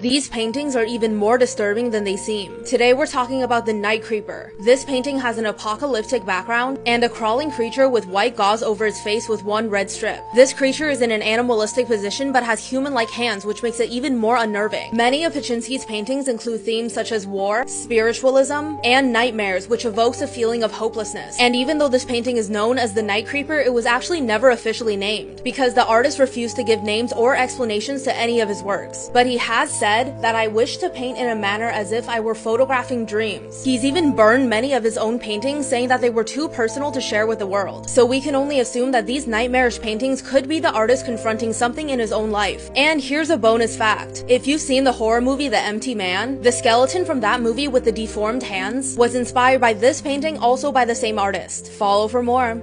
These paintings are even more disturbing than they seem. Today we're talking about the Night Creeper. This painting has an apocalyptic background and a crawling creature with white gauze over its face with one red strip. This creature is in an animalistic position but has human-like hands which makes it even more unnerving. Many of Beksinski's paintings include themes such as war, spiritualism, and nightmares which evokes a feeling of hopelessness. And even though this painting is known as the Night Creeper, it was actually never officially named because the artist refused to give names or explanations to any of his works. But he has said that I wish to paint in a manner as if I were photographing dreams. He's even burned many of his own paintings saying that they were too personal to share with the world. So we can only assume that these nightmarish paintings could be the artist confronting something in his own life. And here's a bonus fact. If you've seen the horror movie The Empty Man, the skeleton from that movie with the deformed hands was inspired by this painting also by the same artist. Follow for more.